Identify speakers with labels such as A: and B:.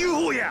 A: 救法